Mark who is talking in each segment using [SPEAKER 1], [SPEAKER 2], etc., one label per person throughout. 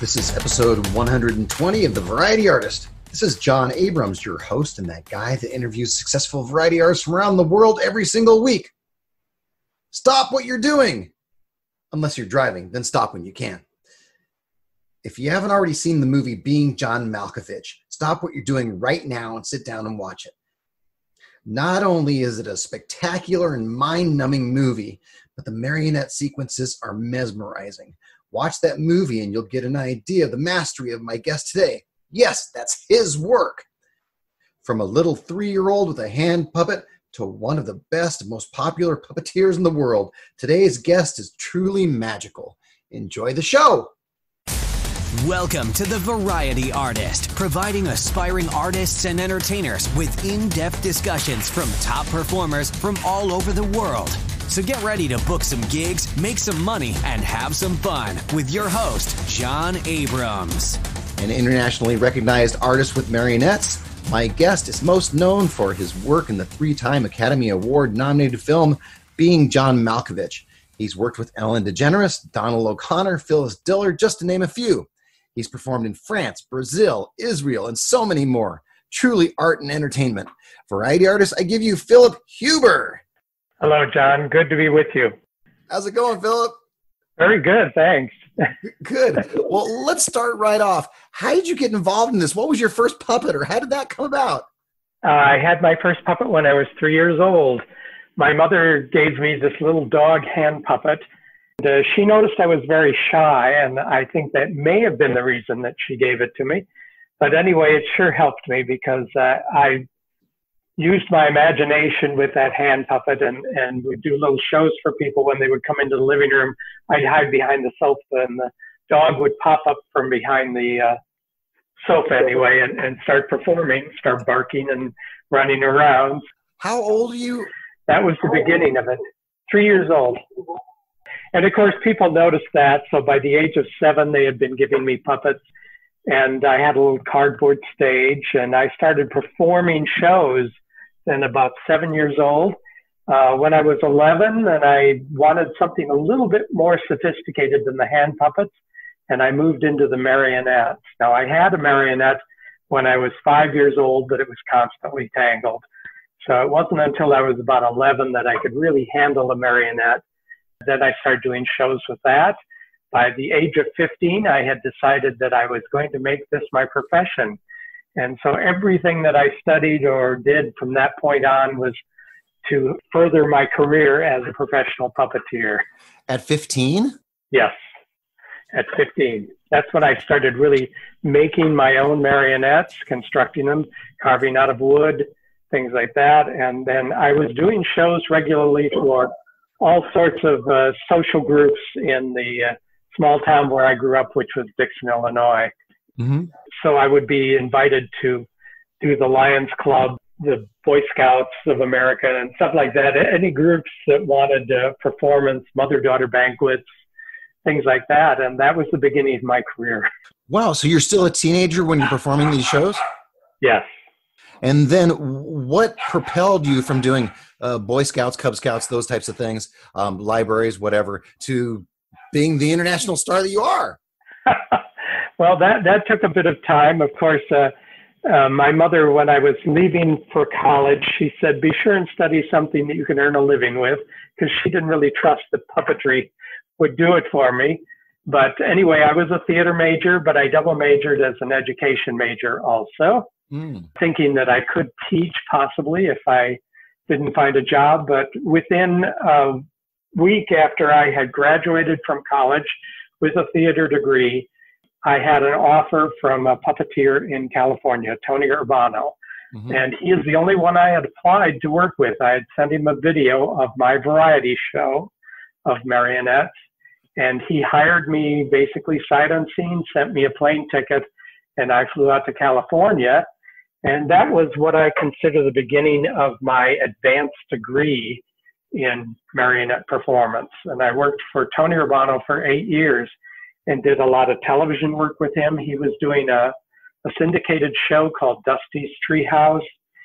[SPEAKER 1] This is episode 120 of The Variety Artist. This is John Abrams, your host and that guy that interviews successful variety artists from around the world every single week. Stop what you're doing! Unless you're driving, then stop when you can. If you haven't already seen the movie Being John Malkovich, stop what you're doing right now and sit down and watch it. Not only is it a spectacular and mind numbing movie, but the marionette sequences are mesmerizing. Watch that movie and you'll get an idea of the mastery of my guest today. Yes, that's his work. From a little three year old with a hand puppet to one of the best, most popular puppeteers in the world, today's guest is truly magical. Enjoy the show.
[SPEAKER 2] Welcome to The Variety Artist, providing aspiring artists and entertainers with in depth discussions from top performers from all over the world. So get ready to book some gigs, make some money, and have some fun with your host, John Abrams.
[SPEAKER 1] An internationally recognized artist with marionettes, my guest is most known for his work in the three time Academy Award nominated film Being John Malkovich. He's worked with Ellen DeGeneres, Donald O'Connor, Phyllis Diller, just to name a few. He's performed in France, Brazil, Israel, and so many more. Truly art and entertainment. Variety artist, I give you Phillip Huber.
[SPEAKER 3] Hello, John. Good to be with you.
[SPEAKER 1] How's it going, Phillip?
[SPEAKER 3] Very good, thanks.
[SPEAKER 1] good. Well, let's start right off. How did you get involved in this? What was your first puppet, or how did that come about?
[SPEAKER 3] Uh, I had my first puppet when I was three years old. My mother gave me this little dog hand puppet. And, uh, she noticed I was very shy, and I think that may have been the reason that she gave it to me. But anyway, it sure helped me because uh, I used my imagination with that hand puppet and, and would do little shows for people when they would come into the living room. I'd hide behind the sofa and the dog would pop up from behind the uh, sofa anyway and, and start performing, start barking and running around.
[SPEAKER 1] How old are you?
[SPEAKER 3] That was the beginning of it. Three years old. And of course, people noticed that. So by the age of seven, they had been giving me puppets. And I had a little cardboard stage and I started performing shows and about seven years old. Uh, when I was 11, and I wanted something a little bit more sophisticated than the hand puppets, and I moved into the marionettes. Now, I had a marionette when I was five years old, but it was constantly tangled. So it wasn't until I was about 11 that I could really handle a marionette. Then I started doing shows with that. By the age of 15, I had decided that I was going to make this my profession. And so everything that I studied or did from that point on was to further my career as a professional puppeteer.
[SPEAKER 1] At 15?
[SPEAKER 3] Yes, at 15. That's when I started really making my own marionettes, constructing them, carving out of wood, things like that. And then I was doing shows regularly for all sorts of uh, social groups in the uh, small town where I grew up, which was Dixon, Illinois. Mm-hmm. So I would be invited to do the Lions Club, the Boy Scouts of America, and stuff like that. Any groups that wanted uh, performance, mother daughter banquets, things like that. And that was the beginning of my career.
[SPEAKER 1] Wow. So you're still a teenager when you're performing these shows?
[SPEAKER 3] Yes.
[SPEAKER 1] And then what propelled you from doing uh, Boy Scouts, Cub Scouts, those types of things, um, libraries, whatever, to being the international star that you are?
[SPEAKER 3] Well, that that took a bit of time. Of course, uh, uh, my mother, when I was leaving for college, she said, "Be sure and study something that you can earn a living with," because she didn't really trust that puppetry would do it for me. But anyway, I was a theater major, but I double majored as an education major also, mm. thinking that I could teach possibly if I didn't find a job. But within a week after I had graduated from college with a theater degree, I had an offer from a puppeteer in California, Tony Urbano. Mm-hmm. And he is the only one I had applied to work with. I had sent him a video of my variety show of marionettes. And he hired me basically sight unseen, sent me a plane ticket, and I flew out to California. And that was what I consider the beginning of my advanced degree in marionette performance. And I worked for Tony Urbano for eight years and did a lot of television work with him. He was doing a, a syndicated show called Dusty's Treehouse.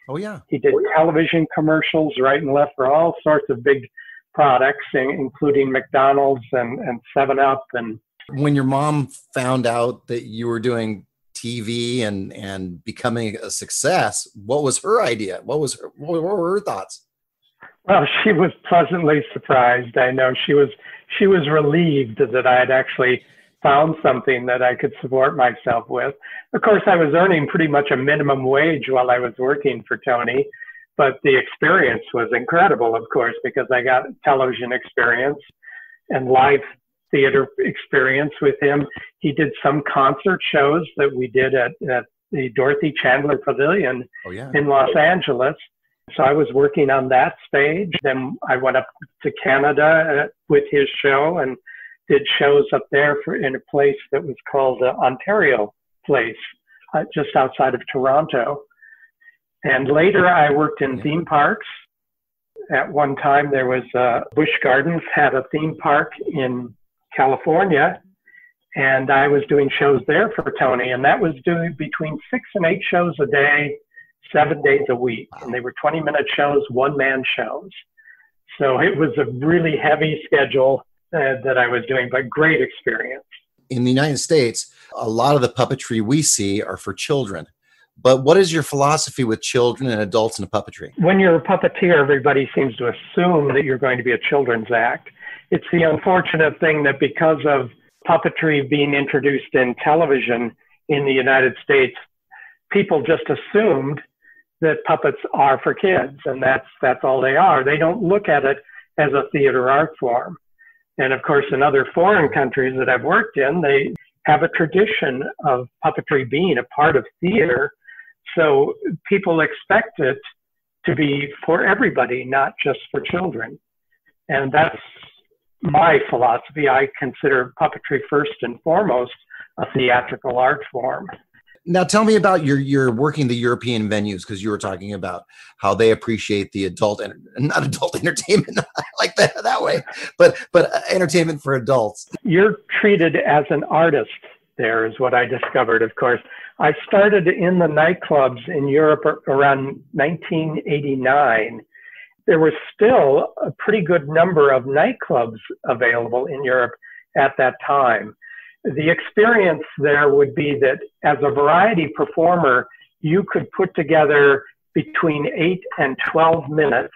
[SPEAKER 1] Oh yeah.
[SPEAKER 3] He did television commercials right and left for all sorts of big products, including McDonald's and, and Seven Up and
[SPEAKER 1] When your mom found out that you were doing TV and and becoming a success, what was her idea? What was her, what were her thoughts?
[SPEAKER 3] Well, she was pleasantly surprised. I know she was she was relieved that I had actually found something that I could support myself with. Of course, I was earning pretty much a minimum wage while I was working for Tony, but the experience was incredible, of course, because I got television experience and live theater experience with him. He did some concert shows that we did at, at the Dorothy Chandler Pavilion oh, yeah. in Los Angeles. So I was working on that stage. Then I went up to Canada uh, with his show and did shows up there for, in a place that was called uh, Ontario Place, uh, just outside of Toronto. And later I worked in theme parks. At one time there was uh, Busch Gardens had a theme park in California, and I was doing shows there for Tony, and that was doing between six and eight shows a day, seven days a week, and they were 20 minute shows, one man shows. So it was a really heavy schedule uh, that I was doing, but great experience.
[SPEAKER 1] In the United States, a lot of the puppetry we see are for children. But what is your philosophy with children and adults in puppetry?
[SPEAKER 3] When you're a puppeteer, everybody seems to assume that you're going to be a children's act it's the unfortunate thing that because of puppetry being introduced in television in the United States, people just assumed that puppets are for kids, and that's that's all they are. They don't look at it as a theater art form. And of course, in other foreign countries that I've worked in, they have a tradition of puppetry being a part of theater. So people expect it to be for everybody, not just for children. And that's my philosophy, I consider puppetry first and foremost a theatrical art form.
[SPEAKER 1] Now, tell me about your your working the European venues because you were talking about how they appreciate the adult and not adult entertainment like that that way, but but uh, entertainment for adults.
[SPEAKER 3] You're treated as an artist. There is what I discovered. Of course, I started in the nightclubs in Europe around 1989 there was still a pretty good number of nightclubs available in Europe at that time. The experience there would be that as a variety performer, you could put together between 8 and 12 minutes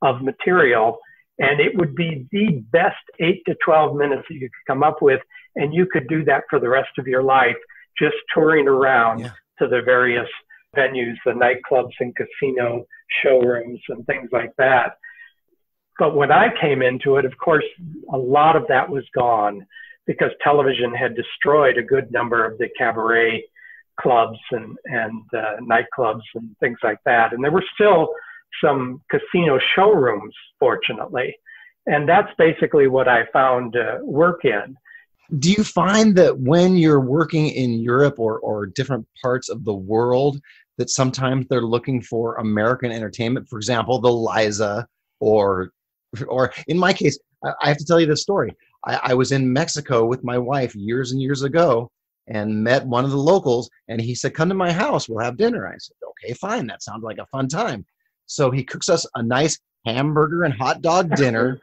[SPEAKER 3] of material, and it would be the best 8 to 12 minutes that you could come up with, and you could do that for the rest of your life, just touring around yeah. to the various venues, the nightclubs and casino showrooms and things like that. But when I came into it, of course, a lot of that was gone because television had destroyed a good number of the cabaret clubs and, and uh, nightclubs and things like that. And there were still some casino showrooms, fortunately. And that's basically what I found uh, work in.
[SPEAKER 1] Do you find that when you're working in Europe or, or different parts of the world, that sometimes they're looking for American entertainment. For example, the Liza, or or in my case, I have to tell you this story. I, I was in Mexico with my wife years and years ago, and met one of the locals, and he said, "Come to my house. We'll have dinner." I said, "Okay, fine. That sounds like a fun time." So he cooks us a nice hamburger and hot dog dinner,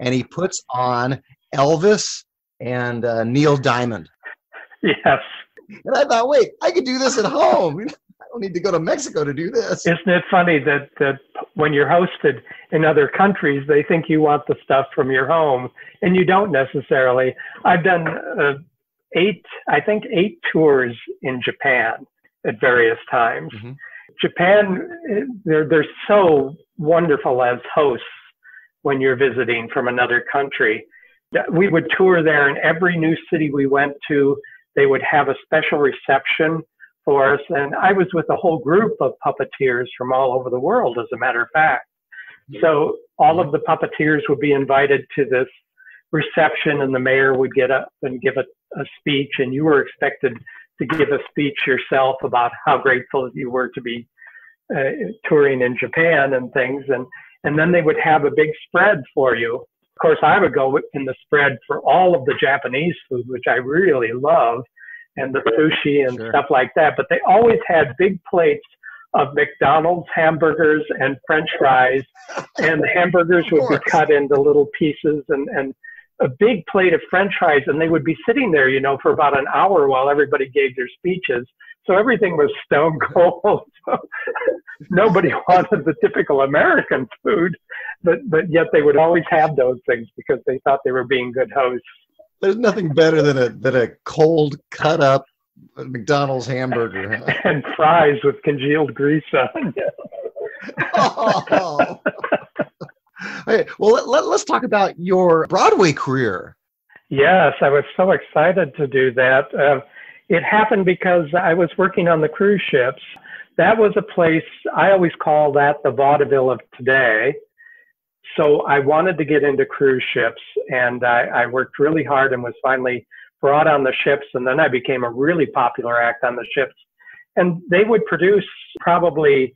[SPEAKER 1] and he puts on Elvis and uh, Neil Diamond.
[SPEAKER 3] Yes.
[SPEAKER 1] And I thought, wait, I could do this at home. don't need to go to Mexico to do this.
[SPEAKER 3] Isn't it funny that, that when you're hosted in other countries, they think you want the stuff from your home, and you don't necessarily. I've done uh, eight, I think, eight tours in Japan at various times. Mm-hmm. Japan, they're they're so wonderful as hosts when you're visiting from another country. We would tour there, and every new city we went to, they would have a special reception for. And I was with a whole group of puppeteers from all over the world, as a matter of fact. So all of the puppeteers would be invited to this reception, and the mayor would get up and give a, a speech, and you were expected to give a speech yourself about how grateful you were to be uh, touring in Japan and things. And, and then they would have a big spread for you. Of course, I would go in the spread for all of the Japanese food, which I really love and the sushi and sure. stuff like that. But they always had big plates of McDonald's hamburgers and French fries, and the hamburgers would be cut into little pieces, and and a big plate of french fries and they would be sitting there, you know, for about an hour while everybody gave their speeches. So everything was stone cold. So nobody wanted the typical American food, but, but yet they would always have those things because they thought they were being good hosts.
[SPEAKER 1] There's nothing better than a than a cold cut up McDonald's hamburger
[SPEAKER 3] and fries with congealed grease on.
[SPEAKER 1] oh. Hey, well, let, let, let's talk about your Broadway career.
[SPEAKER 3] Yes, I was so excited to do that. Uh, it happened because I was working on the cruise ships. That was a place, I always call that the vaudeville of today. So I wanted to get into cruise ships and I, I worked really hard and was finally brought on the ships. And then I became a really popular act on the ships. And they would produce probably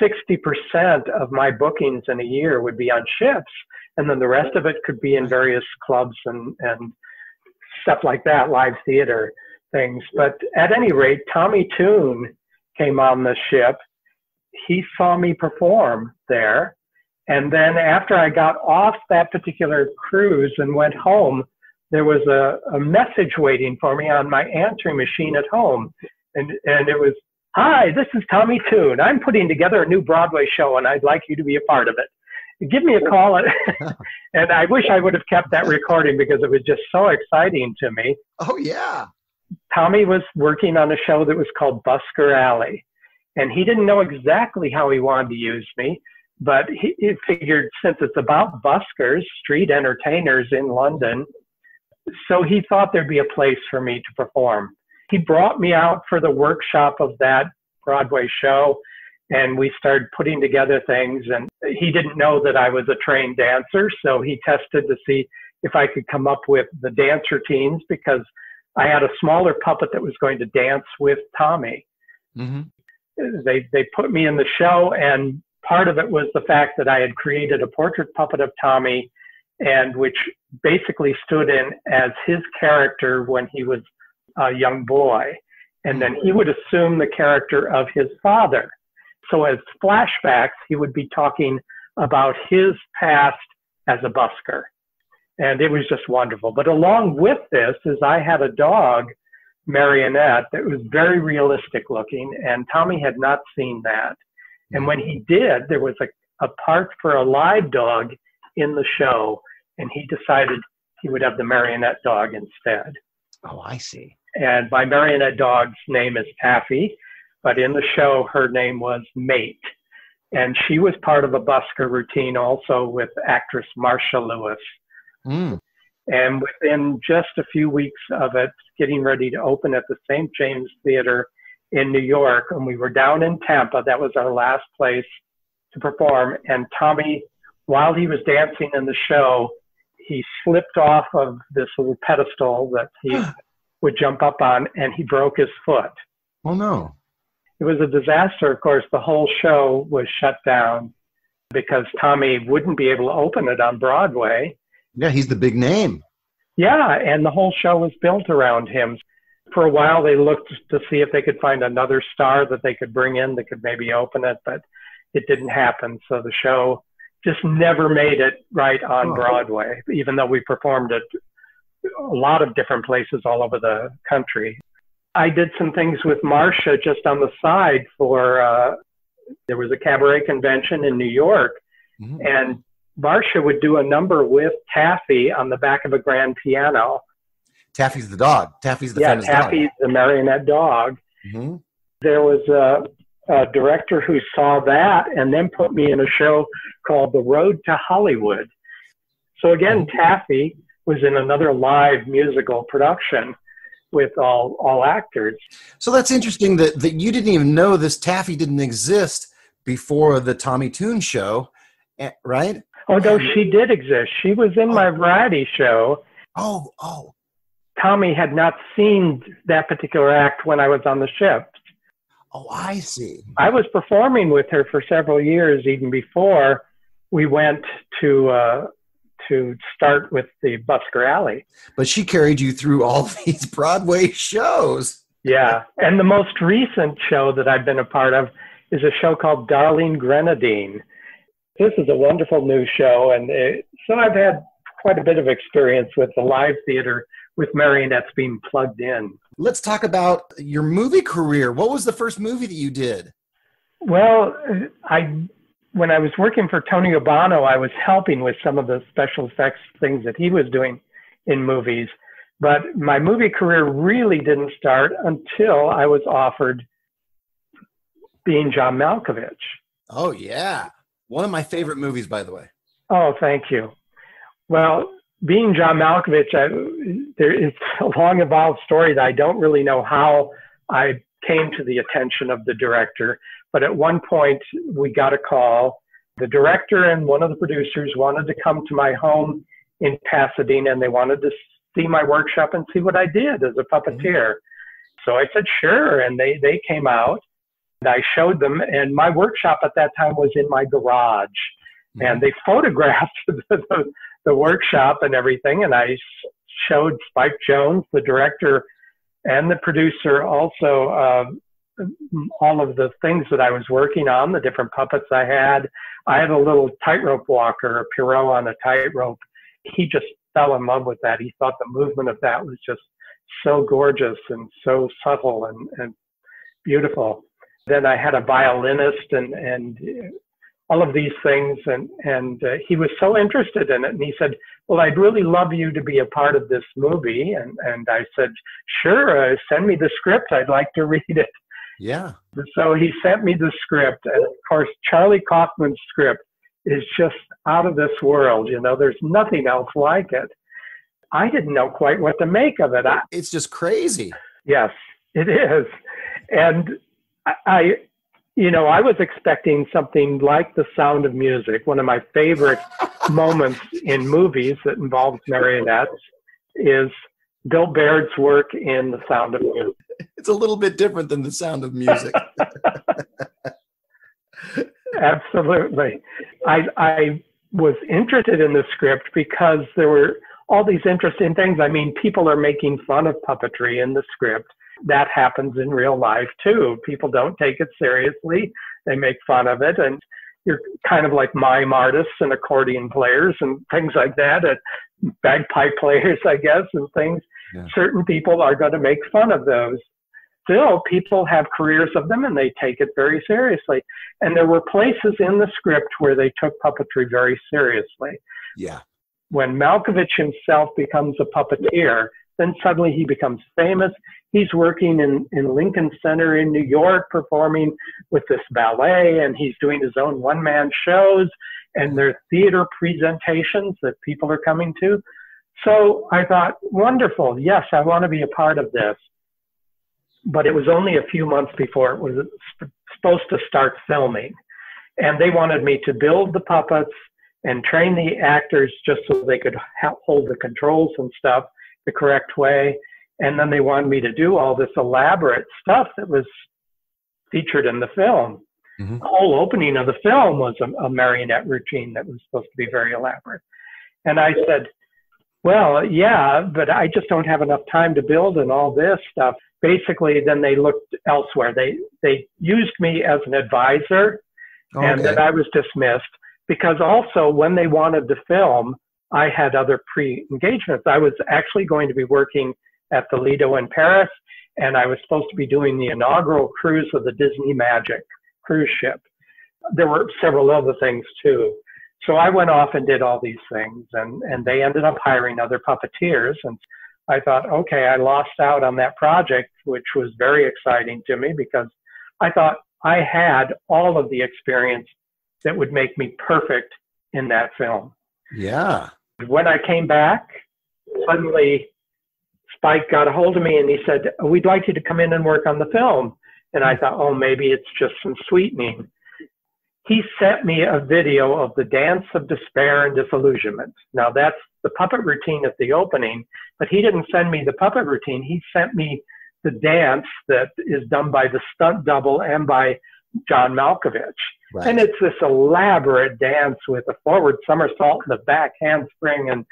[SPEAKER 3] 60% of my bookings in a year would be on ships. And then the rest of it could be in various clubs and, and stuff like that, live theater things. But at any rate, Tommy Tune came on the ship. He saw me perform there. And then after I got off that particular cruise and went home, there was a, a message waiting for me on my answering machine at home. And, and it was Hi, this is Tommy Tune. I'm putting together a new Broadway show and I'd like you to be a part of it. Give me a call. and I wish I would have kept that recording because it was just so exciting to me.
[SPEAKER 1] Oh, yeah.
[SPEAKER 3] Tommy was working on a show that was called Busker Alley. And he didn't know exactly how he wanted to use me, but he, he figured since it's about buskers, street entertainers in London, so he thought there'd be a place for me to perform he brought me out for the workshop of that Broadway show and we started putting together things and he didn't know that I was a trained dancer so he tested to see if I could come up with the dance routines because I had a smaller puppet that was going to dance with Tommy. Mm-hmm. They they put me in the show and part of it was the fact that I had created a portrait puppet of Tommy and which basically stood in as his character when he was a young boy. And then he would assume the character of his father. So as flashbacks, he would be talking about his past as a busker. And it was just wonderful. But along with this is I had a dog, Marionette, that was very realistic looking, and Tommy had not seen that. And when he did, there was a, a part for a live dog in the show, and he decided he would have the marionette dog instead.
[SPEAKER 1] Oh, I see.
[SPEAKER 3] And my marionette dog's name is Taffy, but in the show, her name was Mate. And she was part of a busker routine also with actress Marcia Lewis. Mm. And within just a few weeks of it getting ready to open at the St. James Theater in New York, and we were down in Tampa, that was our last place to perform. And Tommy, while he was dancing in the show, he slipped off of this little pedestal that he would jump up on and he broke his foot.
[SPEAKER 1] Oh no.
[SPEAKER 3] It was a disaster. Of course, the whole show was shut down because Tommy wouldn't be able to open it on Broadway.
[SPEAKER 1] Yeah, he's the big name.
[SPEAKER 3] Yeah, and the whole show was built around him. For a while, they looked to see if they could find another star that they could bring in that could maybe open it, but it didn't happen. So the show just never made it right on oh. Broadway, even though we performed it a lot of different places all over the country. I did some things with Marcia just on the side for, uh, there was a cabaret convention in New York, mm-hmm. and Marcia would do a number with Taffy on the back of a grand piano.
[SPEAKER 1] Taffy's the dog. Taffy's the
[SPEAKER 3] yeah, Taffy's
[SPEAKER 1] dog.
[SPEAKER 3] the marionette dog. Mm-hmm. There was a, a director who saw that and then put me in a show called The Road to Hollywood. So again, mm-hmm. Taffy was in another live musical production with all all actors.
[SPEAKER 1] So that's interesting that that you didn't even know this Taffy didn't exist before the Tommy Tune show, eh, right?
[SPEAKER 3] Oh no, she did exist. She was in oh. my variety show.
[SPEAKER 1] Oh, oh.
[SPEAKER 3] Tommy had not seen that particular act when I was on the ship.
[SPEAKER 1] Oh, I see.
[SPEAKER 3] I was performing with her for several years, even before we went to uh, to start with the Busker Alley.
[SPEAKER 1] But she carried you through all these Broadway shows.
[SPEAKER 3] Yeah. And the most recent show that I've been a part of is a show called Darling Grenadine. This is a wonderful new show. And it, so I've had quite a bit of experience with the live theater with marionettes being plugged in.
[SPEAKER 1] Let's talk about your movie career. What was the first movie that you did?
[SPEAKER 3] Well, I when I was working for Tony Urbano, I was helping with some of the special effects things that he was doing in movies. But my movie career really didn't start until I was offered being John Malkovich.
[SPEAKER 1] Oh yeah, one of my favorite movies, by the way.
[SPEAKER 3] Oh, thank you. Well, being John Malkovich, I, there is a long, involved story that I don't really know how I came to the attention of the director. But at one point, we got a call. The director and one of the producers wanted to come to my home in Pasadena, and they wanted to see my workshop and see what I did as a puppeteer. So I said, sure. And they, they came out and I showed them. And my workshop at that time was in my garage. Mm-hmm. And they photographed the, the, the workshop and everything. And I showed Spike Jonze, the director and the producer, also uh, all of the things that I was working on, the different puppets I had. I had a little tightrope walker, a Pierrot on a tightrope. He just fell in love with that. He thought the movement of that was just so gorgeous and so subtle and, and beautiful. Then I had a violinist and, and all of these things. And, and uh, he was so interested in it. And he said, well, I'd really love you to be a part of this movie. And, and I said, sure, uh, send me the script. I'd like to read it.
[SPEAKER 1] Yeah.
[SPEAKER 3] So he sent me the script. And of course, Charlie Kaufman's script is just out of this world. You know, there's nothing else like it. I didn't know quite what to make of it. I,
[SPEAKER 1] it's just crazy.
[SPEAKER 3] Yes, it is. And I, I, you know, I was expecting something like The Sound of Music. One of my favorite moments in movies that involves marionettes is Bil Baird's work in The Sound of Music.
[SPEAKER 1] It's a little bit different than The Sound of Music.
[SPEAKER 3] Absolutely. I, I was interested in the script because there were all these interesting things. I mean, people are making fun of puppetry in the script. That happens in real life too. People don't take it seriously. They make fun of it. And you're kind of like mime artists and accordion players and things like that, and bagpipe players, I guess, and things. Yeah. Certain people are going to make fun of those still people have careers of them and they take it very seriously. And there were places in the script where they took puppetry very seriously.
[SPEAKER 1] Yeah.
[SPEAKER 3] When Malkovich himself becomes a puppeteer, then suddenly he becomes famous. He's working in, in Lincoln Center in New York performing with this ballet, and he's doing his own one man shows, and there's theater presentations that people are coming to. So I thought, wonderful, yes, I want to be a part of this but it was only a few months before it was supposed to start filming. And they wanted me to build the puppets and train the actors just so they could hold the controls and stuff the correct way. And then they wanted me to do all this elaborate stuff that was featured in the film. Mm-hmm. The whole opening of the film was a, a marionette routine that was supposed to be very elaborate. And I said, well, yeah, but I just don't have enough time to build and all this stuff basically then they looked elsewhere. They they used me as an advisor, okay. and then I was dismissed because also when they wanted to film, I had other pre-engagements. I was actually going to be working at the Lido in Paris, and I was supposed to be doing the inaugural cruise of the Disney Magic cruise ship. There were several other things too. So I went off and did all these things, and, and they ended up hiring other puppeteers. And I thought, okay, I lost out on that project, which was very exciting to me because I thought I had all of the experience that would make me perfect in that film.
[SPEAKER 1] Yeah.
[SPEAKER 3] When I came back, suddenly Spike got a hold of me and he said, We'd like you to come in and work on the film. And I thought, oh, maybe it's just some sweetening. He sent me a video of the dance of despair and disillusionment. Now, that's the puppet routine at the opening, but he didn't send me the puppet routine. He sent me the dance that is done by the stunt double and by John Malkovich. Right. And it's this elaborate dance with a forward somersault and a back handspring and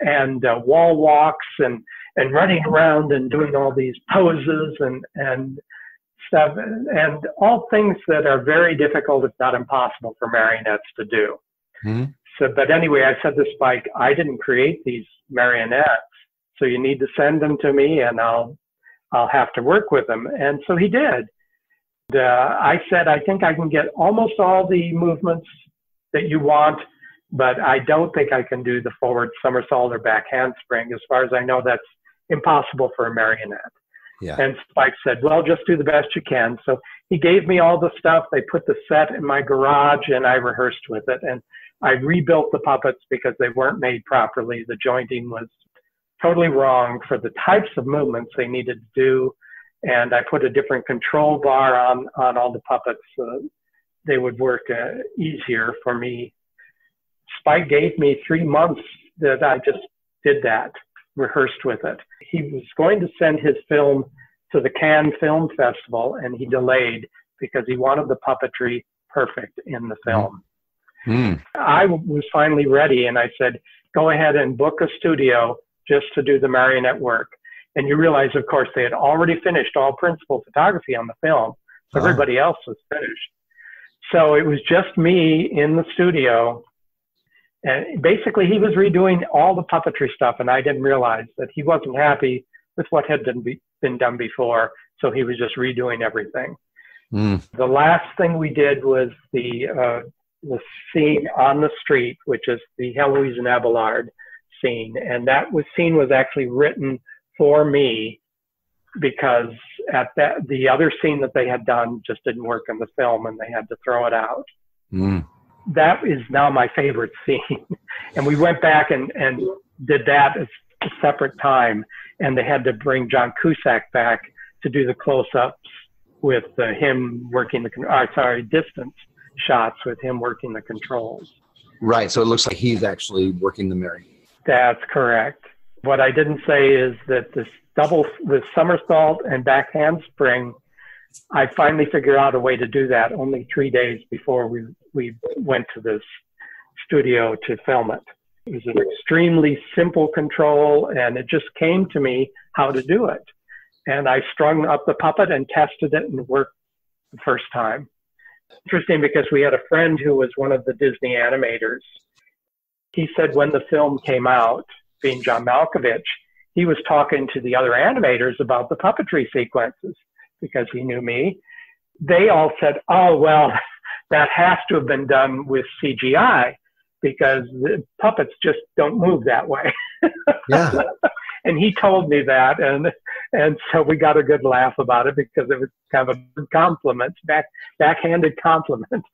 [SPEAKER 3] and uh, wall walks and and running around and doing all these poses and and stuff and all things that are very difficult, if not impossible, for marionettes to do. Mm-hmm. So, but anyway, I said to Spike, I didn't create these marionettes, so you need to send them to me, and I'll I'll have to work with them. And so he did. Uh, I said, I think I can get almost all the movements that you want, but I don't think I can do the forward somersault or back handspring. As far as I know, that's impossible for a marionette. Yeah. And Spike said, Well, just do the best you can. So he gave me all the stuff. They put the set in my garage and I rehearsed with it. And I rebuilt the puppets because they weren't made properly. The jointing was totally wrong for the types of movements they needed to do. And I put a different control bar on, on all the puppets so they would work uh, easier for me. Spike gave me three months that I just did that, rehearsed with it. He was going to send his film to the Cannes Film Festival and he delayed because he wanted the puppetry perfect in the film. Mm. I was finally ready and I said, go ahead and book a studio just to do the marionette work. And you realize, of course, they had already finished all principal photography on the film. So oh. everybody else was finished. So it was just me in the studio. And basically, he was redoing all the puppetry stuff, and I didn't realize that he wasn't happy with what had been, be, been done before. So he was just redoing everything. Mm. The last thing we did was the uh, the scene on the street, which is the Heloise and Abelard scene, and that was scene was actually written for me because at that the other scene that they had done just didn't work in the film and they had to throw it out. Mm. That is now my favorite scene, and we went back and and did that as a separate time, and they had to bring John Cusack back to do the close-ups with uh, him working the uh, sorry distance shots with him working the controls.
[SPEAKER 1] Right. So it looks like he's actually working the Mary.
[SPEAKER 3] That's correct. What I didn't say is that this double with somersault and back handspring, I finally figured out a way to do that only three days before we, we went to this studio to film it. It was an extremely simple control and it just came to me how to do it. And I strung up the puppet and tested it and worked the first time. Interesting because we had a friend who was one of the Disney animators. He said when the film came out, being John Malkovich, he was talking to the other animators about the puppetry sequences because he knew me. They all said, oh, well, that has to have been done with CGI because the puppets just don't move that way. Yeah. and he told me that, and and so we got a good laugh about it because it was kind of a compliment, back backhanded compliment.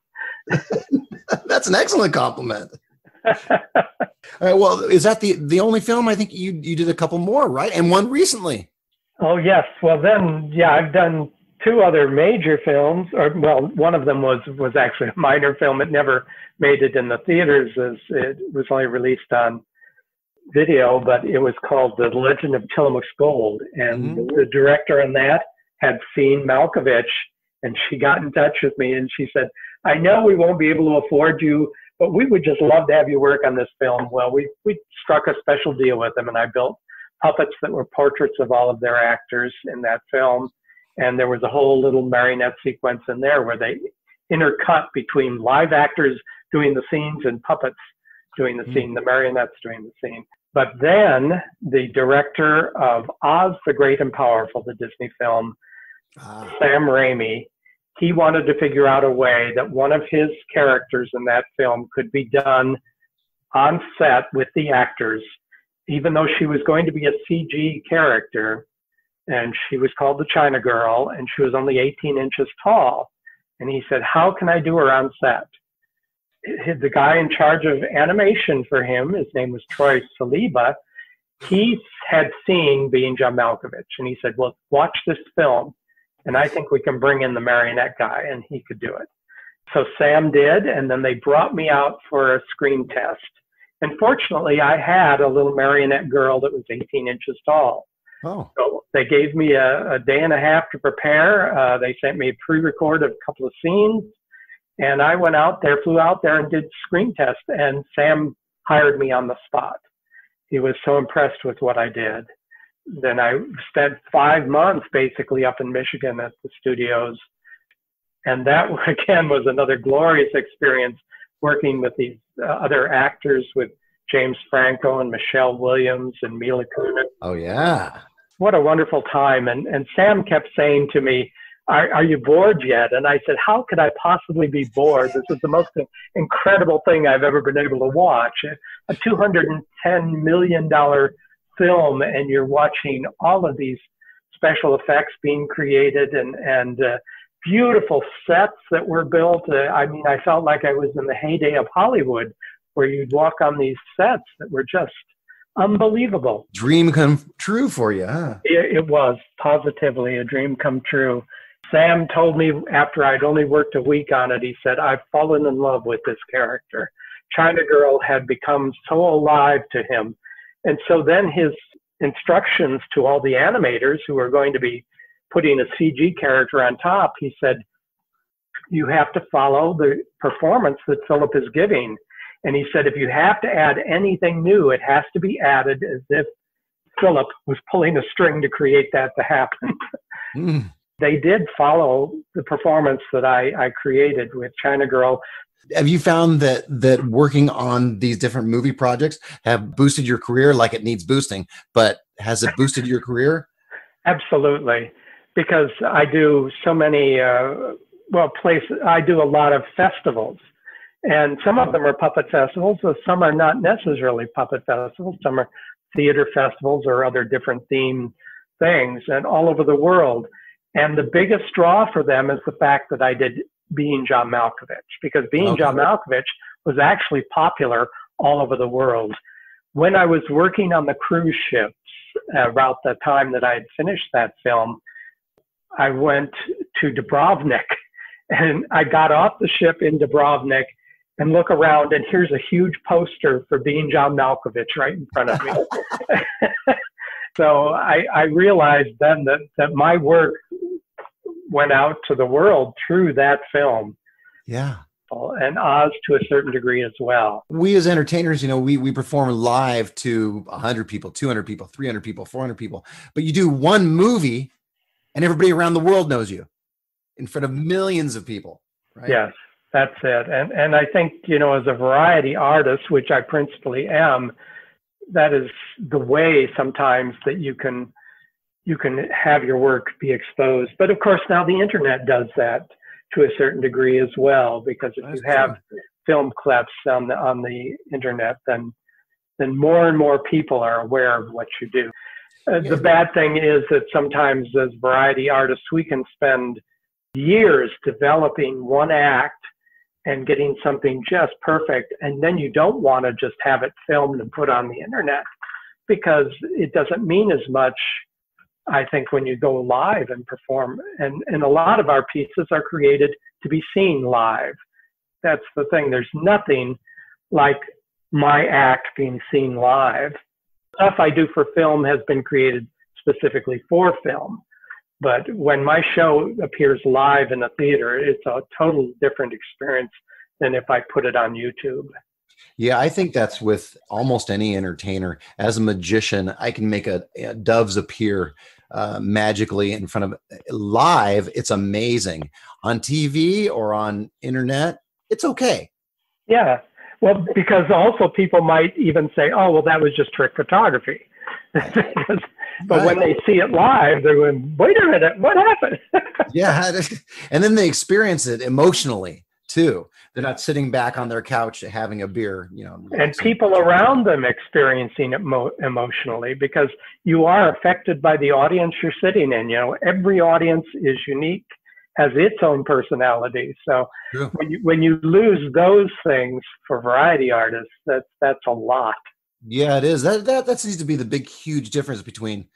[SPEAKER 1] That's an excellent compliment. All right, well, is that the the only film? I think you you did a couple more, right? And one recently.
[SPEAKER 3] Oh yes. Well, then, yeah, I've done two other major films, or well, one of them was was actually a minor film. It never made it in the theaters, as it was only released on video, but it was called The Legend of Tillamook's Gold. And mm-hmm. the director on that had seen Malkovich, and she got in touch with me and she said, I know we won't be able to afford you, but we would just love to have you work on this film. Well, we, we struck a special deal with them, and I built puppets that were portraits of all of their actors in that film. And there was a whole little marionette sequence in there where they intercut between live actors doing the scenes and puppets doing the mm. scene, the marionettes doing the scene. But then the director of Oz the Great and Powerful, the Disney film, ah. Sam Raimi, he wanted to figure out a way that one of his characters in that film could be done on set with the actors, even though she was going to be a CG character. And she was called the China Girl, and she was only 18 inches tall. And he said, How can I do her on set? the guy in charge of animation for him, his name was Troy Saliba, he had seen being John Malkovich, and he said, "Well, watch this film, and I think we can bring in the marionette guy, and he could do it." So Sam did, and then they brought me out for a screen test. And fortunately, I had a little marionette girl that was 18 inches tall. Oh. So they gave me a, a day and a half to prepare. Uh, they sent me a pre-record of a couple of scenes. And I went out there, flew out there and did screen test and Sam hired me on the spot. He was so impressed with what I did. Then I spent five months basically up in Michigan at the studios. And that again was another glorious experience working with these uh, other actors with James Franco and Michelle Williams and Mila Kunis.
[SPEAKER 1] Oh yeah.
[SPEAKER 3] What a wonderful time. And and Sam kept saying to me, are, are you bored yet? And I said, How could I possibly be bored? This is the most incredible thing I've ever been able to watch. A $210 million film, and you're watching all of these special effects being created and, and uh, beautiful sets that were built. Uh, I mean, I felt like I was in the heyday of Hollywood, where you'd walk on these sets that were just unbelievable.
[SPEAKER 1] Dream come true for you, huh?
[SPEAKER 3] It, it was positively a dream come true. Sam told me after I'd only worked a week on it, he said, I've fallen in love with this character. China Girl had become so alive to him. And so then his instructions to all the animators who are going to be putting a CG character on top, he said, You have to follow the performance that Phillip is giving. And he said, If you have to add anything new, it has to be added as if Phillip was pulling a string to create that to happen. Mm. they did follow the performance that I, I created with China Girl.
[SPEAKER 1] Have you found that that working on these different movie projects have boosted your career like it needs boosting, but has it boosted your career?
[SPEAKER 3] Absolutely, because I do so many uh, well places. I do a lot of festivals, and some of them are puppet festivals. So some are not necessarily puppet festivals. Some are theater festivals or other different themed things, and all over the world. And the biggest draw for them is the fact that I did Being John Malkovich, because Being okay. John Malkovich was actually popular all over the world. When I was working on the cruise ships uh, around the time that I had finished that film, I went to Dubrovnik and I got off the ship in Dubrovnik and look around and here's a huge poster for Being John Malkovich right in front of me. so I, I realized then that, that my work went out to the world through that film.
[SPEAKER 1] Yeah.
[SPEAKER 3] Uh, and Oz to a certain degree as well.
[SPEAKER 1] We as entertainers, you know, we we perform live to 100 people, 200 people, 300 people, 400 people. But you do one movie and everybody around the world knows you in front of millions of people, right?
[SPEAKER 3] Yes. That's it. And and I think, you know, as a variety artist, which I principally am, that is the way sometimes that you can you can have your work be exposed. But of course, now the internet does that to a certain degree as well, because if That's you have true. film clips on the on the internet, then then more and more people are aware of what you do. Uh. The bad thing is that sometimes as variety artists, we can spend years developing one act and getting something just perfect, and then you don't want to just have it filmed and put on the internet because it doesn't mean as much I think when you go live and perform, and, and a lot of our pieces are created to be seen live. That's the thing. There's nothing like my act being seen live. Stuff I do for film has been created specifically for film. But when my show appears live in a theater, it's a total different experience than if I put it on YouTube.
[SPEAKER 1] Yeah, I think that's with almost any entertainer. As a magician, I can make a, a doves appear uh, magically in front of live. It's amazing on TV or on internet. It's okay.
[SPEAKER 3] Yeah, well, because also people might even say, "Oh, well, that was just trick photography." but when they see it live, they're going, "Wait a minute, what happened?"
[SPEAKER 1] yeah, and then they experience it emotionally too. They're not sitting back on their couch having a beer, you know.
[SPEAKER 3] And people around them experiencing it mo- emotionally because you are affected by the audience you're sitting in. You know, every audience is unique, has its own personality. So when you when you lose those things for variety artists, that's that's a lot.
[SPEAKER 1] Yeah, it is. That that that seems to be the big, huge difference between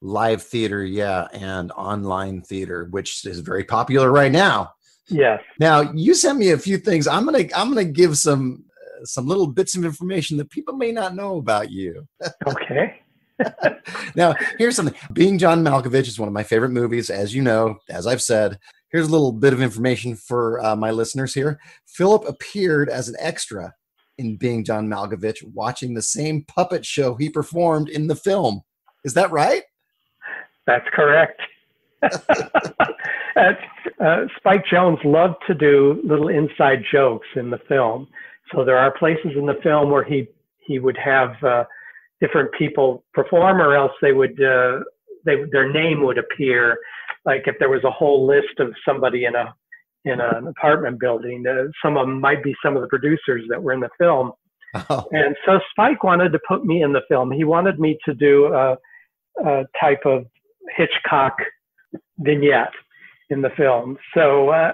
[SPEAKER 1] live theater, yeah, and online theater, which is very popular right now.
[SPEAKER 3] Yes.
[SPEAKER 1] Now you sent me a few things. I'm gonna I'm gonna give some uh, some little bits of information that people may not know about you.
[SPEAKER 3] Okay.
[SPEAKER 1] now here's something. Being John Malkovich is one of my favorite movies, as you know, as I've said. Here's a little bit of information for uh, my listeners here. Phillip appeared as an extra in Being John Malkovich, watching the same puppet show he performed in the film. Is that right?
[SPEAKER 3] That's correct. uh, Spike Jonze loved to do little inside jokes in the film. So there are places in the film where he he would have uh, different people perform, or else they would uh, they their name would appear. Like if there was a whole list of somebody in a in an apartment building, uh, some of them might be some of the producers that were in the film. Oh. And so Spike wanted to put me in the film. He wanted me to do a, a type of Hitchcock vignette in the film. So uh,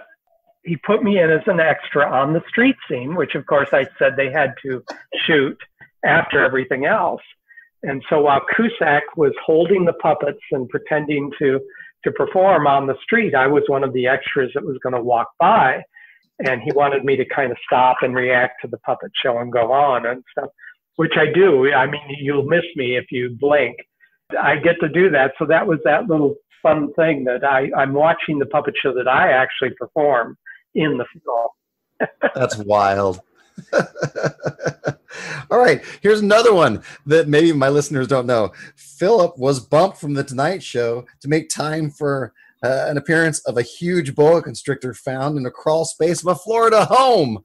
[SPEAKER 3] he put me in as an extra on the street scene, which of course I said they had to shoot after everything else. And so while Cusack was holding the puppets and pretending to to perform on the street, I was one of the extras that was going to walk by, and he wanted me to kind of stop and react to the puppet show and go on and stuff, which I do. I mean, you'll miss me if you blink. I get to do that, so that was that little fun thing that I I'm watching the puppet show that I actually perform in the film.
[SPEAKER 1] That's wild. All right, here's another one that maybe my listeners don't know. Phillip was bumped from the Tonight Show to make time for uh, an appearance of a huge boa constrictor found in a crawl space of a Florida home.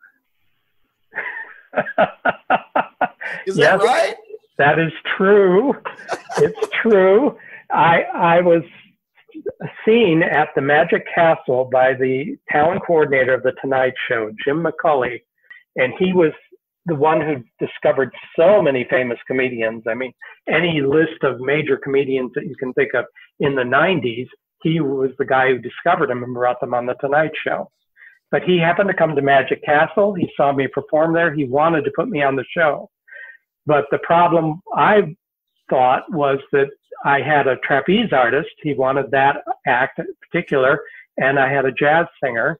[SPEAKER 1] is yes, that right?
[SPEAKER 3] That is true. it's true. I I was seen at the Magic Castle by the talent coordinator of the Tonight Show, Jim McCawley, and he was the one who discovered so many famous comedians. I mean, any list of major comedians that you can think of in the 90s, he was the guy who discovered them and brought them on the Tonight Show. But he happened to come to Magic Castle. He saw me perform there. He wanted to put me on the show. But the problem I thought was that I had a trapeze artist. He wanted that act in particular. And I had a jazz singer.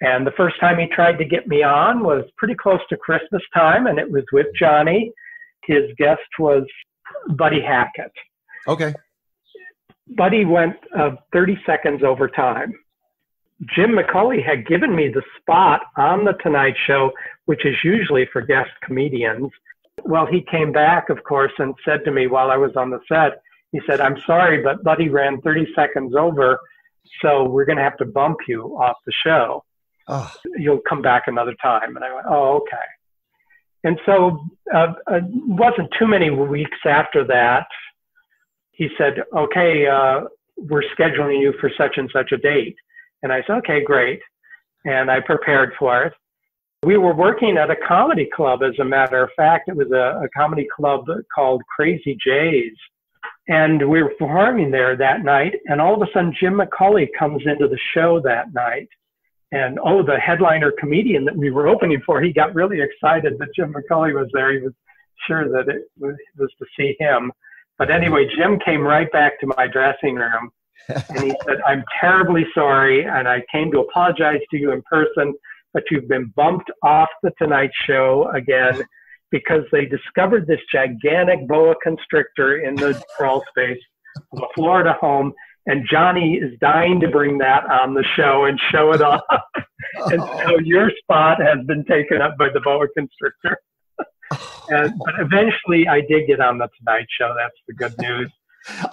[SPEAKER 3] And the first time he tried to get me on was pretty close to Christmas time, and it was with Johnny. His guest was Buddy Hackett.
[SPEAKER 1] Okay.
[SPEAKER 3] Buddy went uh, 30 seconds over time. Jim McCawley had given me the spot on The Tonight Show, which is usually for guest comedians. Well, he came back, of course, and said to me while I was on the set, he said, I'm sorry, but Buddy ran 30 seconds over, so we're going to have to bump you off the show oh. you'll come back another time. And I went, oh, okay. And so uh, it uh, wasn't too many weeks after that. He said, okay, uh, we're scheduling you for such and such a date. And I said, okay, great. And I prepared for it. We were working at a comedy club, as a matter of fact. It was a, a comedy club called Crazy Jays. And we were performing there that night. And all of a sudden, Jim McCawley comes into the show that night and oh, the headliner comedian that we were opening for, he got really excited that Jim McCawley was there. He was sure that it was, was to see him. But anyway, Jim came right back to my dressing room and he said, I'm terribly sorry. And I came to apologize to you in person, but you've been bumped off the Tonight Show again because they discovered this gigantic boa constrictor in the crawl space of a Florida home and Johnny is dying to bring that on the show and show it off. and so your spot has been taken up by the boa constrictor. and, but eventually I did get on the Tonight Show. That's the good news.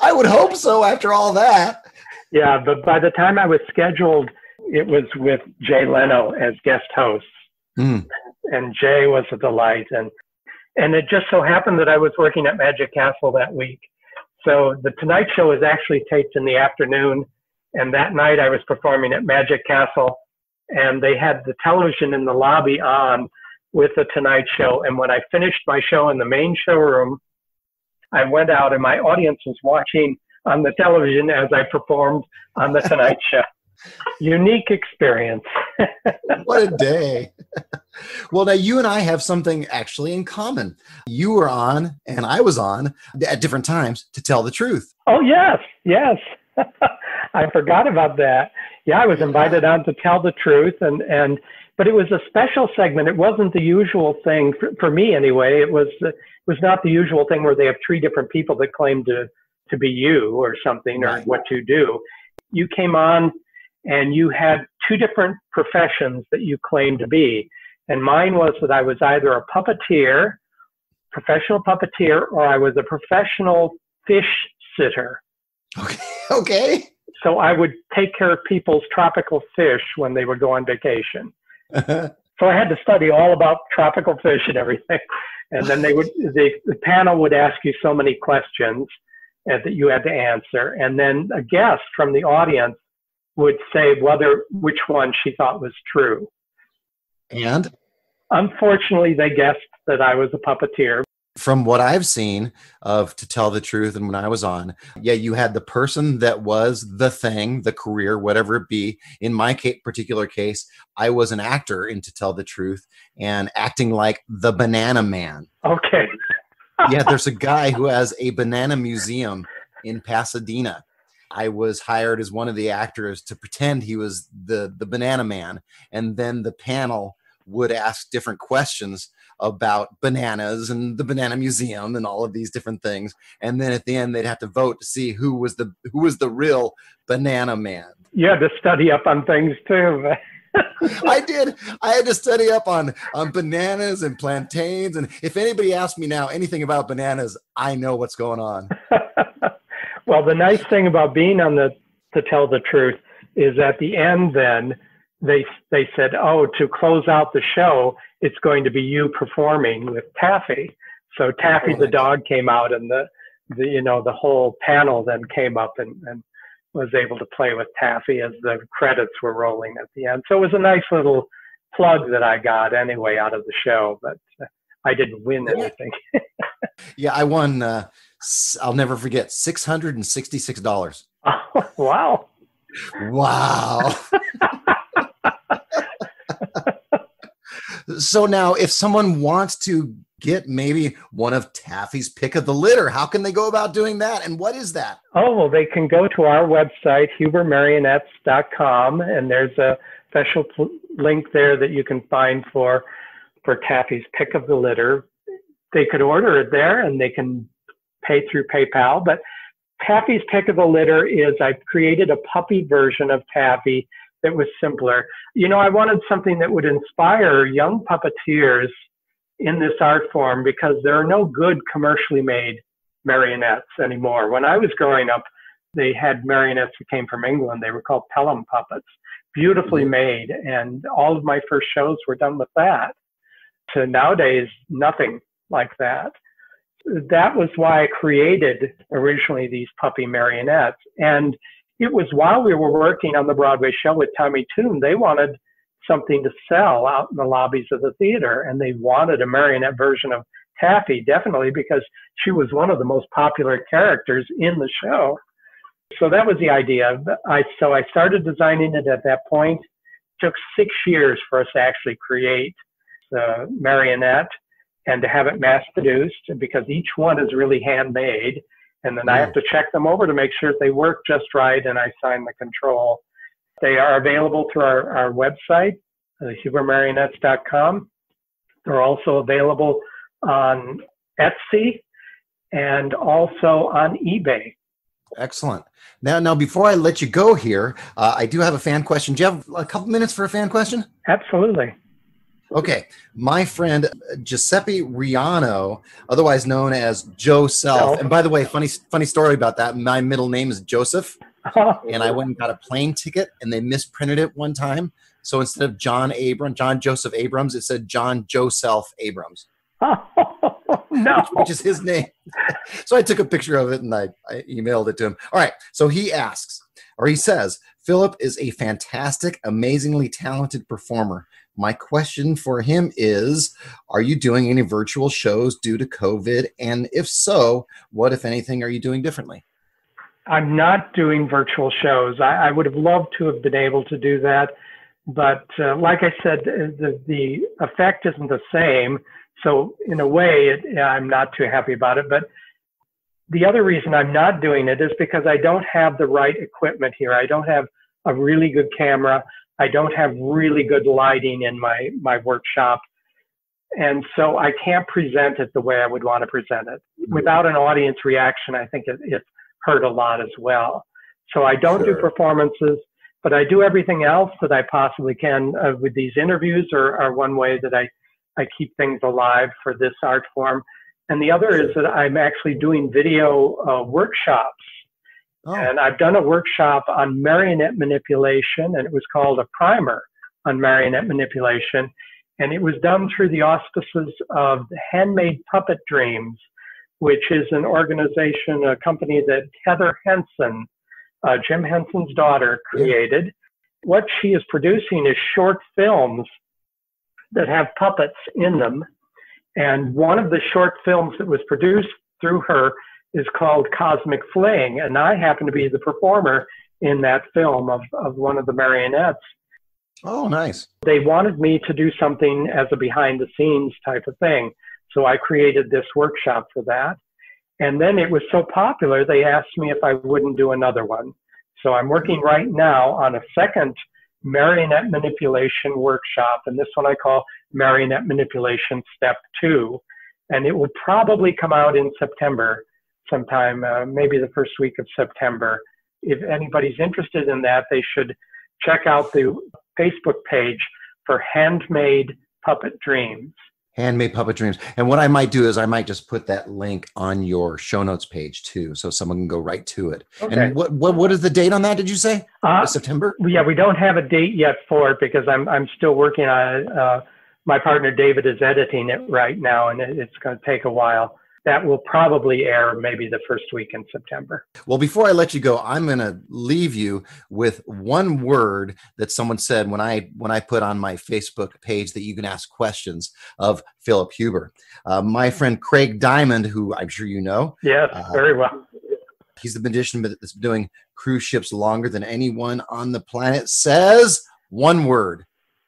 [SPEAKER 1] I would hope so after all that.
[SPEAKER 3] Yeah, but by the time I was scheduled, it was with Jay Leno as guest host. Mm. And Jay was a delight. And, and it just so happened that I was working at Magic Castle that week. So the Tonight Show is actually taped in the afternoon. And that night I was performing at Magic Castle and they had the television in the lobby on with the Tonight Show. And when I finished my show in the main showroom, I went out and my audience was watching on the television as I performed on the Tonight Show. Unique experience.
[SPEAKER 1] What a day. well, now you and I have something actually in common. You were on, and I was on at different times to tell the truth.
[SPEAKER 3] Oh, yes, yes. I forgot about that. Yeah, I was invited on to tell the truth, and and but it was a special segment. It wasn't the usual thing for, for me anyway. It was it was not the usual thing where they have three different people that claim to to be you or something or what you do. You came on and you had two different professions that you claimed to be. And mine was that I was either a puppeteer, professional puppeteer, or I was a professional fish sitter.
[SPEAKER 1] Okay. Okay.
[SPEAKER 3] So I would take care of people's tropical fish when they would go on vacation. So I had to study all about tropical fish and everything. And then they would, the, the panel would ask you so many questions uh, that you had to answer. And then a guest from the audience would say whether which one she thought was true.
[SPEAKER 1] And
[SPEAKER 3] unfortunately, they guessed that I was a puppeteer
[SPEAKER 1] from what I've seen of To Tell the Truth and when I was on, yeah, you had the person that was the thing, the career, whatever it be. In my case, particular case, I was an actor in To Tell the Truth and acting like the banana man.
[SPEAKER 3] Okay.
[SPEAKER 1] yeah, there's a guy who has a banana museum in Pasadena. I was hired as one of the actors to pretend he was the the banana man, and then the panel would ask different questions about bananas and the banana museum and all of these different things and then at the end they'd have to vote to see who was the who was the real banana man
[SPEAKER 3] you had to study up on things too
[SPEAKER 1] I did. I had to study up on on bananas and plantains, and if anybody asks me now anything about bananas, I know what's going on.
[SPEAKER 3] well, the nice thing about being on the to tell the truth is at the end, then they they said, "Oh, to close out the show, it's going to be you performing with Taffy." So Taffy the dog came out, and the the you know the whole panel then came up and, and was able to play with Taffy as the credits were rolling at the end. So it was a nice little plug that I got anyway out of the show, but uh, I didn't win anything.
[SPEAKER 1] yeah, I won. Uh, I'll never forget six hundred and sixty-six dollars.
[SPEAKER 3] Oh, wow!
[SPEAKER 1] Wow. so now, if someone wants to get maybe one of Taffy's pick of the litter, how can they go about doing that? And what is that?
[SPEAKER 3] Oh, well, they can go to our website, hubermarionettes.com, and there's a special pl- link there that you can find for for Taffy's pick of the litter. They could order it there, and they can pay through PayPal. But Taffy's pick of the litter is I've created a puppy version of Taffy that was simpler. You know, I wanted something that would inspire young puppeteers in this art form because there are no good commercially made marionettes anymore. When I was growing up, they had marionettes that came from England. They were called Pelham puppets, beautifully mm-hmm. made, and all of my first shows were done with that. To nowadays, nothing like that. That was why I created originally these puppy marionettes. And it was while we were working on the Broadway show with Tommy Tune, they wanted something to sell out in the lobbies of the theater, and they wanted a marionette version of Taffy, definitely because she was one of the most popular characters in the show. So that was the idea. I so I started designing it at that point. It took six years for us to actually create the marionette and to have it mass produced because each one is really handmade and then I have to check them over to make sure they work just right, and I sign the control. They are available through our, our website, uh, hubermarionettes.com. They're also available on Etsy and also on eBay.
[SPEAKER 1] Excellent. Now, now, before I let you go here, uh, I do have a fan question. Do you have a couple minutes for a fan question?
[SPEAKER 3] Absolutely.
[SPEAKER 1] Okay, my friend uh, Giuseppe Riano, otherwise known as Joe Self. And by the way, funny funny story about that. My middle name is Joseph, and I went and got a plane ticket, and they misprinted it one time. So instead of John Abram, John Joseph Abrams, it said John Joseph Abrams.
[SPEAKER 3] no,
[SPEAKER 1] which, which, is his name. so I took a picture of it and I, I emailed it to him. All right. So he asks, or he says, Phillip is a fantastic, amazingly talented performer. My question for him is Are you doing any virtual shows due to COVID? And if so, what, if anything, are you doing differently?
[SPEAKER 3] I'm not doing virtual shows. I, I would have loved to have been able to do that. But uh, like I said, the, the effect isn't the same. So, in a way, it, I'm not too happy about it. But the other reason I'm not doing it is because I don't have the right equipment here. I don't have a really good camera. I don't have really good lighting in my, my workshop. And so I can't present it the way I would want to present it. Mm-hmm. Without an audience reaction, I think it, it hurt a lot as well. So I don't sure. do performances, but I do everything else that I possibly can uh, with these interviews are, are one way that I, I keep things alive for this art form. And the other is that I'm actually doing video uh, workshops Oh. And I've done a workshop on marionette manipulation, and it was called a primer on marionette manipulation. And it was done through the auspices of Handmade Puppet Dreams, which is an organization, a company that Heather Henson, uh, Jim Henson's daughter, created. Yeah. What she is producing is short films that have puppets in them. And one of the short films that was produced through her is called Cosmic Fling. And I happen to be the performer in that film of, of one of the marionettes.
[SPEAKER 1] Oh, nice.
[SPEAKER 3] They wanted me to do something as a behind the scenes type of thing. So I created this workshop for that. And then it was so popular, they asked me if I wouldn't do another one. So I'm working right now on a second marionette manipulation workshop, and this one I call Marionette Manipulation Step 2. And it will probably come out in September sometime, uh, maybe the first week of September. If anybody's interested in that, they should check out the Facebook page for Handmade Puppet Dreams.
[SPEAKER 1] Handmade Puppet Dreams. And what I might do is I might just put that link on your show notes page too, so someone can go right to it. Okay. And what what what is the date on that? Did you say uh, September?
[SPEAKER 3] Yeah, we don't have a date yet for it because I'm I'm still working on it. Uh, my partner David is editing it right now, and it, it's going to take a while that will probably air maybe the first week in September.
[SPEAKER 1] Well, before I let you go, I'm going to leave you with one word that someone said when I when I put on my Facebook page that you can ask questions of Phillip Huber. Uh, my friend Craig Diamond, who I'm sure you know.
[SPEAKER 3] Yes, uh, very well.
[SPEAKER 1] He's the magician that's been doing cruise ships longer than anyone on the planet. Says one word: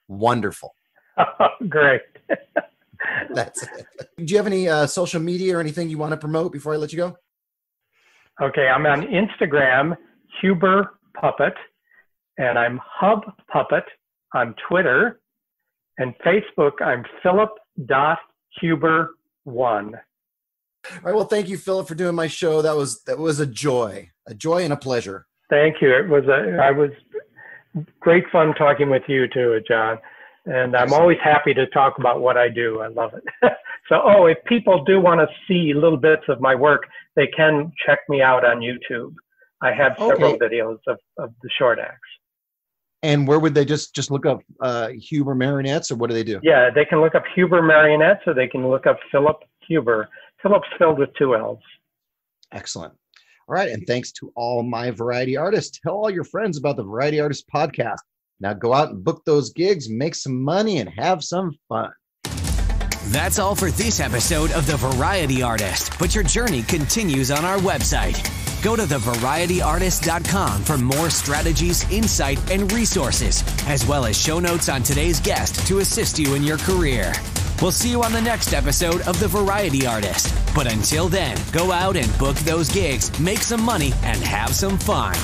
[SPEAKER 1] wonderful.
[SPEAKER 3] Oh, great.
[SPEAKER 1] That's it. Do you have any uh, social media or anything you want to promote before I let you go?
[SPEAKER 3] Okay, I'm on Instagram, Huber Puppet, and I'm Hub Puppet on Twitter, and Facebook, I'm Phillip.Huber1.
[SPEAKER 1] All right. Well, thank you, Phillip, for doing my show. That was that was a joy, a joy and a pleasure.
[SPEAKER 3] Thank you. It was a I was great fun talking with you too, John and I'm always happy to talk about what I do. I love it. so, oh, if people do want to see little bits of my work, they can check me out on YouTube. I have several okay. videos of, of the short acts.
[SPEAKER 1] And where would they just just look up uh, Huber marionettes, or what do they do?
[SPEAKER 3] Yeah, they can look up Huber marionettes, or they can look up Phillip Huber. Phillip's filled with two L's.
[SPEAKER 1] Excellent. All right, and thanks to all my variety artists. Tell all your friends about the Variety Artist Podcast. Now go out and book those gigs, make some money, and have some fun.
[SPEAKER 2] That's all for this episode of The Variety Artist, but your journey continues on our website. Go to thevarietyartist.com for more strategies, insight, and resources, as well as show notes on today's guest to assist you in your career. We'll see you on the next episode of The Variety Artist. But until then, go out and book those gigs, make some money, and have some fun.